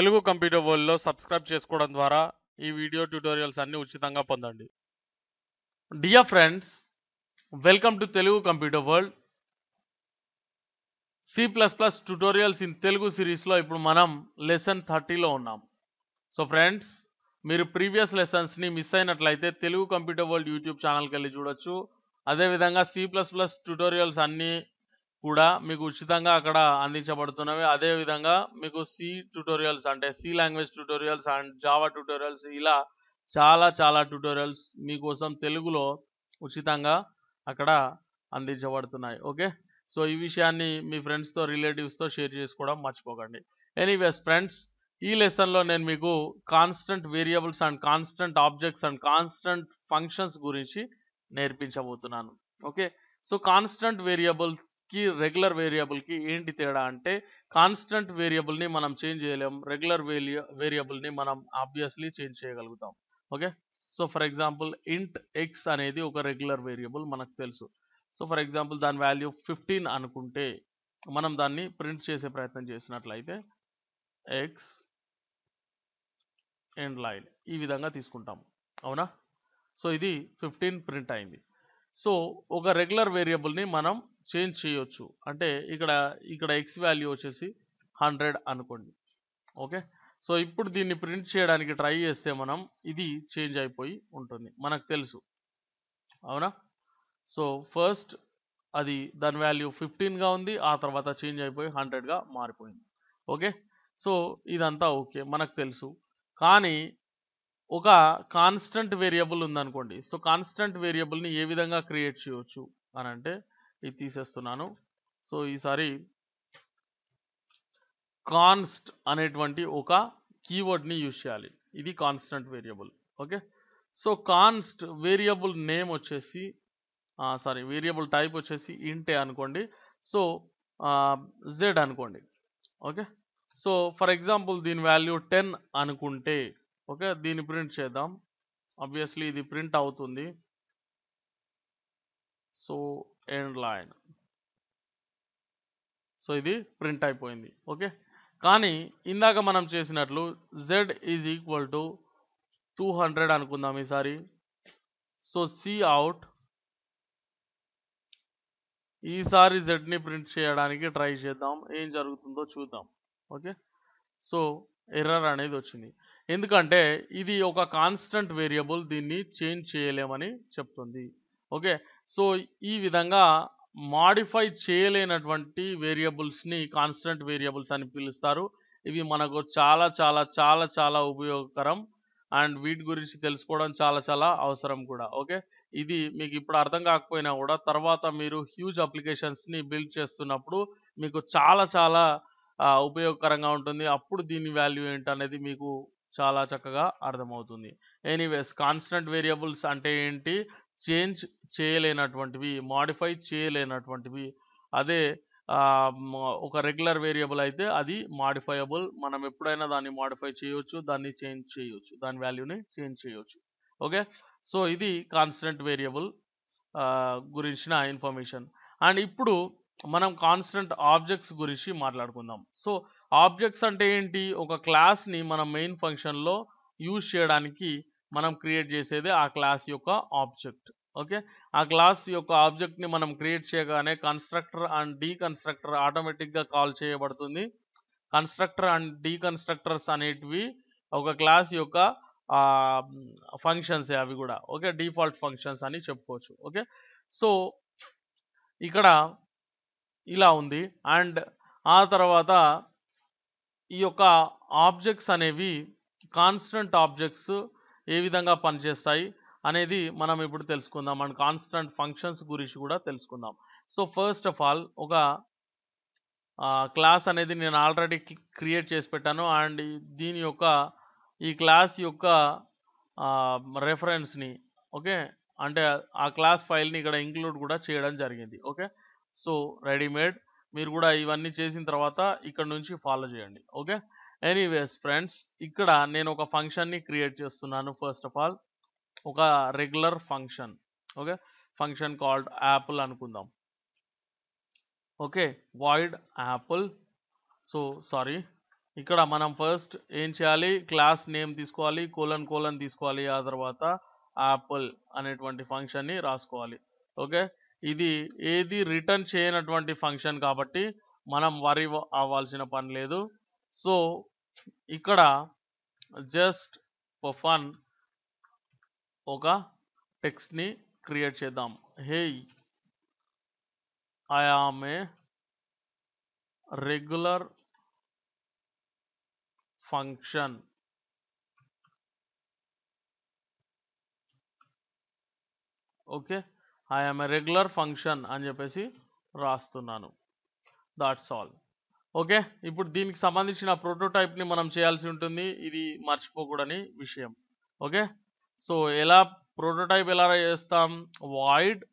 Telugu computer వరల్డ్‌లో subscribe చేసుకోవడం ద్వారా ఈ వీడియో ట్యూటోరియల్స్ అన్నీ ఉచితంగా పొందండి. Dear friends, welcome to Telugu computer world. C plus plus tutorials in Telugu సిరీస్‌లో ఇప్పుడు మనం లెసన్ 30లో ఉన్నాం. సో ఫ్రెండ్స్, మీరు ప్రీవియస్ లెసన్స్‌ని మిస్ అయినట్లయితే తెలుగు కంప్యూటర్ వరల్డ్ యూట్యూబ్ ఛానల్‌కెళ్ళి చూడొచ్చు. అదేవిధంగా సి ప్లస్ ప్లస్ ట్యూటోరియల్స్ అన్నీ కూడా మీకు ఉచితంగా అక్కడ అందించబడుతున్నవి. అదేవిధంగా మీకు సి ట్యూటోరియల్స్ అంటే C language tutorials and Java tutorials ఇలా చాలా చాలా ట్యూటోరియల్స్ మీకోసం తెలుగులో ఉచితంగా అక్కడ అందించబడుతున్నాయి. ఓకే. సో ఈ విషయాన్ని మీ ఫ్రెండ్స్‌తో, రిలేటివ్స్‌తో షేర్ చేసుకోవడం మర్చిపోకండి. ఎనీవేస్ ఫ్రెండ్స్, ఈ లెసన్‌లో నేను మీకు constant variables and constant objects and constant functions గురించి నేర్పించబోతున్నాను. ఓకే. సో కాన్స్టెంట్ కి రెగ్యులర్ వేరియబుల్‌కి ఏంటి తేడా అంటే కాన్స్టెంట్ వేరియబుల్‌ని మనం చేంజ్ చేయలేం. రెగ్యులర్ వేరియబుల్ వేరియబుల్‌ని మనం ఆబ్వియస్‌లీ చేంజ్ చేయగలుగుతాం. Okay. So for example int X అనేది ఒక రెగ్యులర్ వేరియబుల్ మనకు తెలుసు. సో ఫర్ ఎగ్జాంపుల్ దాని వాల్యూ 15 అనుకుంటే మనం దాన్ని ప్రింట్ చేసే ప్రయత్నం చేసినట్లయితే ఎక్స్ ఎండ్ లైన్ ఈ విధంగా తీసుకుంటాం. అవునా? సో ఇది 15 ప్రింట్ అయింది. సో ఒక రెగ్యులర్ వేరియబుల్‌ని మనం చేంజ్ చేయొచ్చు. అంటే ఇక్కడ ఇక్కడ ఎక్స్ వాల్యూ వచ్చేసి 100 అనుకోండి. ఓకే. సో ఇప్పుడు దీన్ని ప్రింట్ చేయడానికి ట్రై చేస్తే మనం ఇది చేంజ్ అయిపోయి ఉంటుంది. మనకు తెలుసు. అవునా? సో ఫస్ట్ అది దాని వాల్యూ 15గా ఉంది. ఆ తర్వాత చేంజ్ అయిపోయి 100గా మారిపోయింది. ఓకే. సో ఇదంతా ఓకే. మనకు తెలుసు. కానీ ఒక కాన్స్టంట్ వేరియబుల్ ఉందనుకోండి. సో కాన్స్టెంట్ వేరియబుల్‌ని ఏ విధంగా క్రియేట్ చేయొచ్చు అనంటే ఇది తీసేస్తున్నాను. సో ఈసారి కాన్స్ట్ అనేటువంటి ఒక కీవర్డ్‌ని యూజ్ చేయాలి. ఇది constant variable. Okay. So const variable name వచ్చేసి సారీ వేరియబుల్ టైప్ వచ్చేసి ఇంటే అనుకోండి. సో జెడ్ అనుకోండి. ఓకే. సో ఫర్ ఎగ్జాంపుల్ దీని వాల్యూ 10 అనుకుంటే ఓకే. దీన్ని ప్రింట్ చేద్దాం. ఆబ్వియస్‌లీ ఇది ప్రింట్ అవుతుంది. So end line. సో ఇది ప్రింట్ అయిపోయింది. ఓకే. కానీ ఇందాక మనం చేసినట్లు జెడ్ ఈజ్ ఈక్వల్ టు 200 అనుకుందాం ఈసారి. సో సి అవుట్ ఈసారి జెడ్‌ని ప్రింట్ చేయడానికి ట్రై చేద్దాం. ఏం జరుగుతుందో చూద్దాం. ఓకే. సో ఎర్రర్ అనేది వచ్చింది. ఎందుకంటే ఇది ఒక కాన్స్టంట్ వేరియబుల్ దీన్ని చేంజ్ చేయలేమని చెప్తుంది. ఓకే. సో ఈ విధంగా మాడిఫై చేయలేనటువంటి వేరియబుల్స్‌ని కాన్స్టెంట్ వేరియబుల్స్ అని పిలుస్తారు. ఇవి మనకు చాలా చాలా చాలా చాలా ఉపయోగకరం. అండ్ వీటి గురించి తెలుసుకోవడం చాలా చాలా అవసరం కూడా. ఓకే. ఇది మీకు ఇప్పుడు అర్థం కాకపోయినా కూడా తర్వాత మీరు హ్యూజ్ అప్లికేషన్స్‌ని బిల్డ్ చేస్తున్నప్పుడు మీకు చాలా చాలా ఉపయోగకరంగా ఉంటుంది. అప్పుడు దీని వాల్యూ ఏంటనేది మీకు చాలా చక్కగా అర్థమవుతుంది. ఎనీవేస్ కాన్స్టెంట్ వేరియబుల్స్ అంటే ఏంటి? చేంజ్ చేయలేనటువంటివి, మాడిఫై చేయలేనటువంటివి. అదే ఒక రెగ్యులర్ వేరియబుల్ అయితే అది మాడిఫైయబుల్ మనం ఎప్పుడైనా దాన్ని మాడిఫై చేయవచ్చు దాన్ని చేంజ్ చేయవచ్చు దాని వాల్యూని చేంజ్ చేయవచ్చు ఓకే. సో ఇది కాన్స్టెంట్ వేరియబుల్ గురించిన ఇన్ఫర్మేషన్. అండ్ ఇప్పుడు మనం కాన్స్టెంట్ ఆబ్జెక్ట్స్ గురించి మాట్లాడుకుందాం. సో ఆబ్జెక్ట్స్ అంటే ఏంటి? ఒక క్లాస్‌ని మన మెయిన్ ఫంక్షన్‌లో యూజ్ చేయడానికి మనం క్రియేట్ చేసేదే ఆ క్లాస్ యొక్క ఆబ్జెక్ట్. ఓకే. ఆ క్లాస్ యొక్క ఆబ్జెక్ట్‌ని మనం క్రియేట్ చేయగానే కన్‌స్ట్రక్టర్ అండ్ డీకన్‌స్ట్రక్టర్ ఆటోమేటిక్‌గా కాల్ చేయబడుతుంది. కన్‌స్ట్రక్టర్ అండ్ డీకన్‌స్ట్రక్టర్స్ అనేటివి ఒక క్లాస్ యొక్క ఫంక్షన్స్ ఫంక్షన్సే అవి కూడా. ఓకే. డిఫాల్ట్ ఫంక్షన్స్ అని చెప్పుకోవచ్చు. ఓకే. సో ఇక్కడ ఇలా ఉంది. అండ్ ఆ తర్వాత ఈ యొక్క ఆబ్జెక్ట్స్ అనేవి కాన్స్టెంట్ ఆబ్జెక్ట్స్ ఏ విధంగా పనిచేస్తాయి అనేది మనం ఇప్పుడు తెలుసుకుందాం. అండ్ కాన్స్టెంట్ ఫంక్షన్స్ గురించి కూడా తెలుసుకుందాం. సో ఫస్ట్ ఆఫ్ ఆల్ ఒక క్లాస్ అనేది నేను ఆల్రెడీ క్రియేట్ చేసి పెట్టాను. అండ్ దీని యొక్క ఈ క్లాస్ యొక్క రెఫరెన్స్‌ని ఓకే. అంటే ఆ క్లాస్ ఫైల్‌ని ఇక్కడ ఇంక్లూడ్ కూడా చేయడం జరిగింది. ఓకే. సో రెడీమేడ్ మీరు కూడా ఇవన్నీ చేసిన తర్వాత ఇక్కడ నుంచి ఫాలో చేయండి. ఓకే. ఎనీవేస్ ఫ్రెండ్స్ ఇక్కడ నేను ఒక ఫంక్షన్‌ని క్రియేట్ చేస్తున్నాను ఫస్ట్ ఆఫ్ ఆల్. ఒక regular function. Okay. Function called apple అనుకుందాం. Okay. Void apple. So sorry ఇక్కడ మనం ఫస్ట్ ఏం చేయాలి క్లాస్ నేమ్ తీసుకోవాలి కోలన్ కోలన్ తీసుకోవాలి ఆ తర్వాత యాపిల్ అనేటువంటి ఫంక్షన్ని రాసుకోవాలి ఓకే ఇది ఏది రిటర్న్ చేయనటువంటి ఫంక్షన్ కాబట్టి మనం వరి అవ్వాల్సిన పని లేదు సో ఇక్కడ జస్ట్ ఫర్ ఫన్ ఒక టెక్స్ట్ని క్రియేట్ చేద్దాం. Hey I am a regular function okay I am a regular function అని చెప్పేసి రాస్తున్నాను. That's all okay? ఇప్పుడు దీనికి సంబంధించిన ప్రోటోటైప్ని మనం చేయాల్సి ఉంటుంది. ఇది మర్చిపోకూడని విషయం. ఓకే? సో ఎలా ప్రోటోటైప్ ఎలా చేస్తాం? వాయిడ్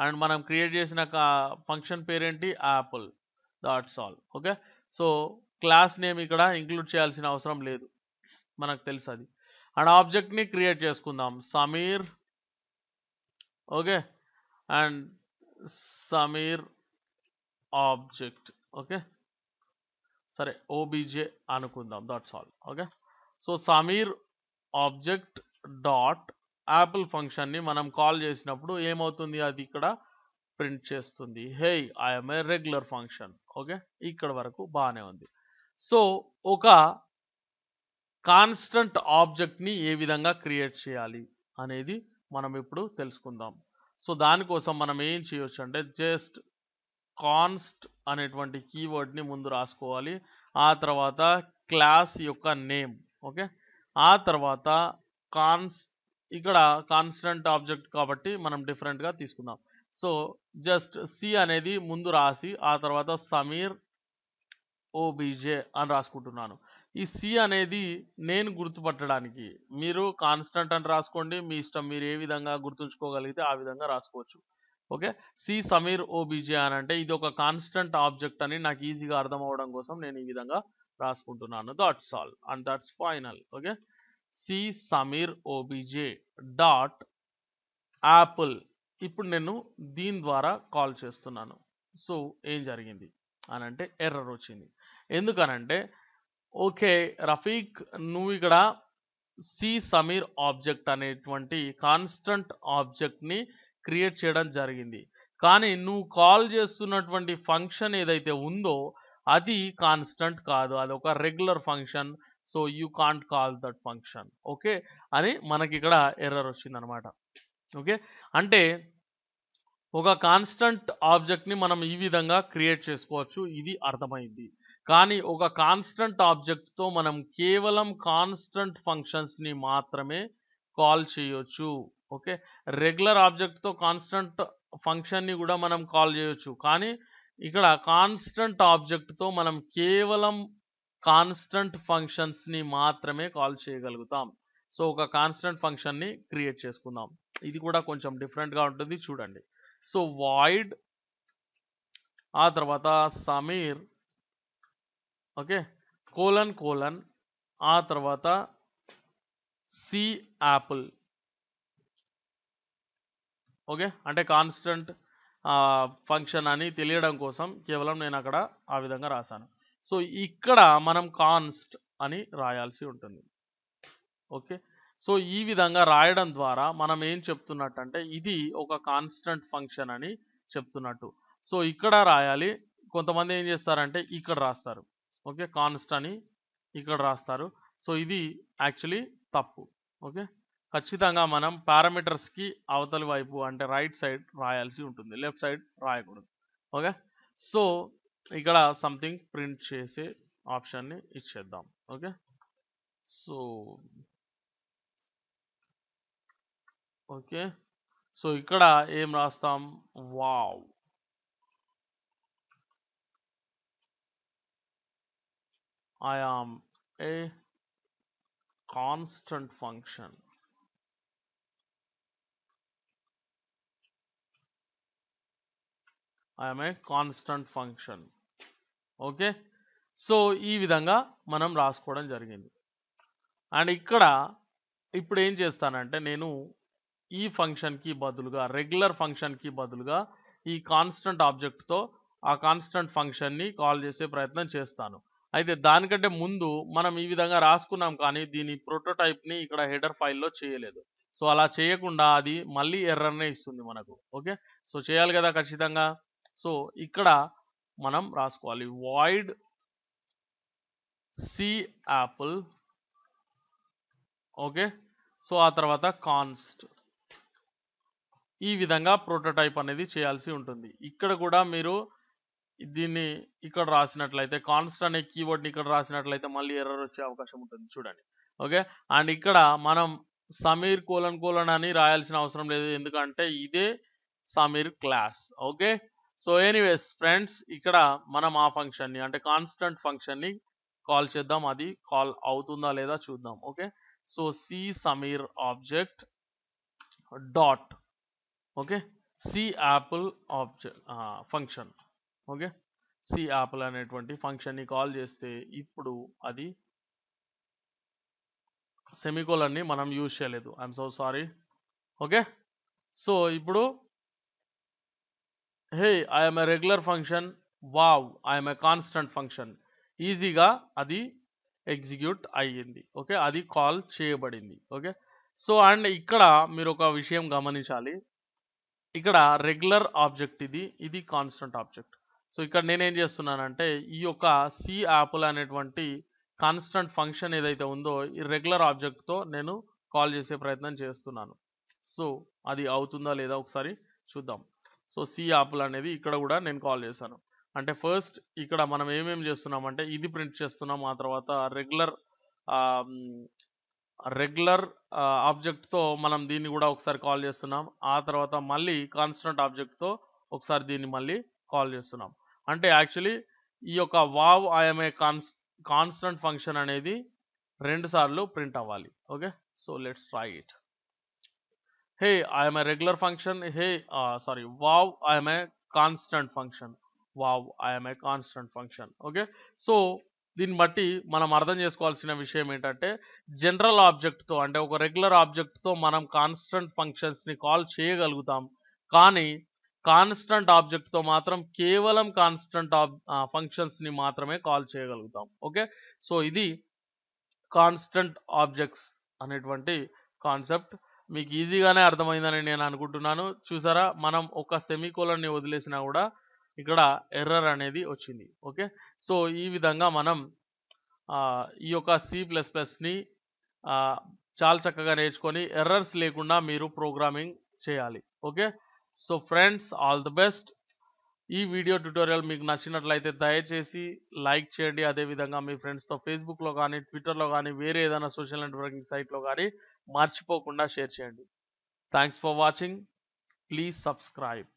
అండ్ మనం క్రియేట్ చేసిన ఫంక్షన్ పేరేంటి? Apple that's all. Okay? So class name ఇక్కడ ఇంక్లూడ్ చేయాల్సిన అవసరం లేదు. మనకు తెలుసు అది. అండ్ ఆబ్జెక్ట్ని క్రియేట్ చేసుకుందాం. Sameer. Okay? And Sameer object. Okay? సరే ఓబీజే అనుకుందాం that's all okay so Sameer object dot apple ఫంక్షన్ని మనం కాల్ చేసినప్పుడు ఏమవుతుంది? అది ఇక్కడ ప్రింట్ చేస్తుంది. Hey I'm a regular function okay ఇక్కడ వరకు బాగానే ఉంది. సో ఒక కాన్స్టంట్ ఆబ్జెక్ట్ని ఏ విధంగా క్రియేట్ చేయాలి అనేది మనం ఇప్పుడు తెలుసుకుందాం. సో దానికోసం మనం ఏం చేయొచ్చు అంటే జస్ట్ కాన్స్ట్ అనేటువంటి కీవర్డ్ని ముందు రాసుకోవాలి. ఆ తర్వాత క్లాస్ యొక్క నేమ్ ఓకే ఆ తర్వాత కాన్స్ ఇక్కడ కాన్స్టెంట్ ఆబ్జెక్ట్ కాబట్టి మనం డిఫరెంట్గా తీసుకుందాం. సో జస్ట్ సి అనేది ముందు రాసి ఆ తర్వాత సమీర్ ఓబీజే అని రాసుకుంటున్నాను. ఈ సి అనేది నేను గుర్తుపట్టడానికి మీరు కాన్స్టెంట్ అని రాసుకోండి మీ ఇష్టం మీరు ఏ విధంగా గుర్తుంచుకోగలిగితే ఆ విధంగా రాసుకోవచ్చు. ఓకే? సి సమీర్ ఓబీజే అని అంటే ఇది ఒక కాన్స్టెంట్ ఆబ్జెక్ట్ అని నాకు ఈజీగా అర్థం అవడం కోసం నేను ఈ విధంగా రాసుకుంటున్నాను. That's all and that's final okay? C Sameer OBJ dot apple ఇప్పుడు నేను దీని ద్వారా కాల్ చేస్తున్నాను. సో ఏం జరిగింది? అని అంటే ఎర్రర్ వచ్చింది. ఎందుకనంటే ఓకే రఫీక్ నువ్వు ఇక్కడ సి సమీర్ ఆబ్జెక్ట్ అనేటువంటి కాన్స్టంట్ ఆబ్జెక్ట్ని క్రియేట్ చేయడం జరిగింది. కానీ నువ్వు కాల్ చేస్తున్నటువంటి ఫంక్షన్ ఏదైతే ఉందో అది కాన్స్టంట్ కాదు. అది ఒక regular function. So you can't call that function. Okay? అని మనకి ఇక్కడ ఎర్రర్ వచ్చింది అనమాట ఓకే? అంటే ఒక కాన్స్టంట్ ఆబ్జెక్ట్ని మనం ఈ విధంగా క్రియేట్ చేసుకోవచ్చు. ఇది అర్థమైంది. కానీ ఒక కాన్స్టంట్ ఆబ్జెక్ట్తో మనం కేవలం కాన్స్టంట్ ఫంక్షన్స్ని మాత్రమే కాల్ చేయొచ్చు. ఓకే? రెగ్యులర్ ఆబ్జెక్ట్తో కాన్స్టంట్ ఫంక్షన్ని కూడా మనం కాల్ చేయొచ్చు. కానీ ఇక్కడ కాన్స్టంట్ ఆబ్జెక్ట్తో మనం కేవలం కాన్స్టంట్ ఫంక్షన్స్ని మాత్రమే కాల్ చేయగలుగుతాం. సో ఒక కాన్స్టంట్ ఫంక్షన్ని క్రియేట్ చేసుకుందాం. ఇది కూడా కొంచెం డిఫరెంట్గా ఉంటుంది. చూడండి. సో వాయిడ్ ఆ తర్వాత సమీర్ ఓకే? కోలన్ కోలన్ ఆ తర్వాత సి యాపిల్. ఓకే? అంటే కాన్స్టెంట్ ఫంక్షన్ అని తెలియడం కోసం కేవలం నేను అక్కడ ఆ విధంగా రాశాను. సో ఇక్కడ మనం కాన్స్ట్ అని రాయాల్సి ఉంటుంది. ఓకే? సో ఈ విధంగా రాయడం ద్వారా మనం ఏం చెప్తున్నట్టు అంటే ఇది ఒక కాన్స్టెంట్ ఫంక్షన్ అని చెప్తున్నట్టు. సో ఇక్కడ రాయాలి. కొంతమంది ఏం చేస్తారంటే ఇక్కడ రాస్తారు. ఓకే? కాన్స్ట్ అని ఇక్కడ రాస్తారు. సో ఇది యాక్చువల్లీ తప్పు. ఓకే? ఖచ్చితంగా మనం పారామీటర్స్కి అవతలి వైపు అంటే రైట్ సైడ్ రాయాల్సి ఉంటుంది. లెఫ్ట్ సైడ్ రాయకూడదు. ఓకే? సో ఇక్కడ సంథింగ్ ప్రింట్ చేసే ఆప్షన్ని ఇచ్చేద్దాం. ఓకే? So okay? సో ఇక్కడ ఏం రాస్తాం? Wow! I am a constant function I am a constant function. Okay so ఈ విధంగా మనం రాసుకోవడం జరిగింది. అండ్ ఇక్కడ ఇప్పుడు ఏం చేస్తానంటే నేను ఈ ఫంక్షన్కి బదులుగా రెగ్యులర్ ఫంక్షన్కి బదులుగా ఈ కాన్స్టంట్ ఆబ్జెక్ట్తో ఆ కాన్స్టంట్ ఫంక్షన్ని కాల్ చేసే ప్రయత్నం చేస్తాను. అయితే దానికంటే ముందు మనం ఈ విధంగా రాసుకున్నాం కానీ దీని ప్రోటోటైప్ని ఇక్కడ హెడర్ ఫైల్లో చేయలేదు. సో అలా చేయకుండా అది మళ్ళీ ఎర్రర్నే ఇస్తుంది మనకు. ఓకే సో చేయాలి కదా ఖచ్చితంగా. సో ఇక్కడ మనం రాసుకోవాలి. Void C apple okay so ఆ తర్వాత కాన్స్ట్ ఈ విధంగా ప్రోటోటైప్ అనేది చేయాల్సి ఉంటుంది. ఇక్కడ కూడా మీరు దీన్ని ఇక్కడ రాసినట్లయితే కాన్స్ట్ అనే కీవర్డ్ని ఇక్కడ రాసినట్లయితే మళ్ళీ ఎర్రర్ వచ్చే అవకాశం ఉంటుంది. చూడండి. ఓకే అండ్ ఇక్కడ మనం సమీర్ కోలన్ కోలన్ అని రాయాల్సిన అవసరం లేదు. ఎందుకంటే ఇదే Sameer class okay so anyways friends ఇక్కడ మనం ఆ ఫంక్షన్ని అంటే కాన్స్టెంట్ ఫంక్షన్ని కాల్ చేద్దాం. అది కాల్ అవుతుందా లేదా చూద్దాం. Okay? So C Sameer object dot. Okay? C apple object function. Okay? C apple అనేటువంటి ఫంక్షన్ని కాల్ చేస్తే ఇప్పుడు అది సెమికోలన్ని మనం యూజ్ చేయలేదు. I'm so sorry. Okay? So ఇప్పుడు hey I'm a regular function wow I'm a constant function ఈజీగా అది ఎగ్జిక్యూట్ అయ్యింది. ఓకే అది కాల్ చేయబడింది. ఓకే సో అండ్ ఇక్కడ మీరు ఒక విషయం గమనించాలి. ఇక్కడ రెగ్యులర్ ఆబ్జెక్ట్ ఇది ఇది కాన్స్టంట్ ఆబ్జెక్ట్ సో ఇక్కడ నేనేం చేస్తున్నానంటే ఈ యొక్క సి యాపుల్ అనేటువంటి కాన్స్టంట్ ఫంక్షన్ ఏదైతే ఉందో ఈ రెగ్యులర్ ఆబ్జెక్ట్తో నేను కాల్ చేసే ప్రయత్నం చేస్తున్నాను. సో అది అవుతుందా లేదా ఒకసారి చూద్దాం. సో సి యాపిల్ అనేది ఇక్కడ కూడా నేను కాల్ చేశాను. అంటే ఫస్ట్ ఇక్కడ మనం ఏమేమి చేస్తున్నామంటే ఇది ప్రింట్ చేస్తున్నాం ఆ తర్వాత రెగ్యులర్ రెగ్యులర్ ఆబ్జెక్ట్తో మనం దీన్ని కూడా ఒకసారి కాల్ చేస్తున్నాం. ఆ తర్వాత మళ్ళీ కాన్స్టెంట్ ఆబ్జెక్ట్తో ఒకసారి దీన్ని మళ్ళీ కాల్ చేస్తున్నాం. అంటే యాక్చువల్లీ ఈ యొక్క wow I'm a cons constant function అనేది రెండుసార్లు ప్రింట్ అవ్వాలి. Okay? So let's try it. Hey I'm a regular function hey sorry wow I'm a constant function wow I'm a constant function okay so దీన్ని బట్టి మనం అర్థం చేసుకోవాల్సిన విషయం ఏంటంటే జనరల్ ఆబ్జెక్ట్తో అంటే ఒక రెగ్యులర్ ఆబ్జెక్ట్తో మనం కాన్స్టంట్ ఫంక్షన్స్ని కాల్ చేయగలుగుతాం. కానీ కాన్స్టంట్ ఆబ్జెక్ట్తో మాత్రం కేవలం కాన్స్టెంట్ ఆబ్ ఫంక్షన్స్ని మాత్రమే కాల్ చేయగలుగుతాం. ఓకే సో ఇది కాన్స్టంట్ ఆబ్జెక్ట్స్ అనేటువంటి కాన్సెప్ట్ మీకు ఈజీగానే అర్థమైందని నేను అనుకుంటున్నాను. చూసారా మనం ఒక సెమీకోలన్ని వదిలేసినా కూడా ఇక్కడ ఎర్రర్ అనేది వచ్చింది. ఓకే? సో ఈ విధంగా మనం ఈ యొక్క సి ప్లస్ ప్లస్ని చాలా చక్కగా నేర్చుకొని ఎర్రర్స్ లేకుండా మీరు ప్రోగ్రామింగ్ చేయాలి. Okay? So friends all the best. ఈ వీడియో ట్యూటోరియల్ మీకు నచ్చినట్లయితే దయచేసి లైక్ చేయండి. అదేవిధంగా మీ ఫ్రెండ్స్తో ఫేస్బుక్లో కానీ ట్విట్టర్లో కానీ వేరే ఏదైనా సోషల్ నెట్వర్కింగ్ సైట్లో కానీ మర్చిపోకుండా షేర్ చేయండి. Thanks for watching please subscribe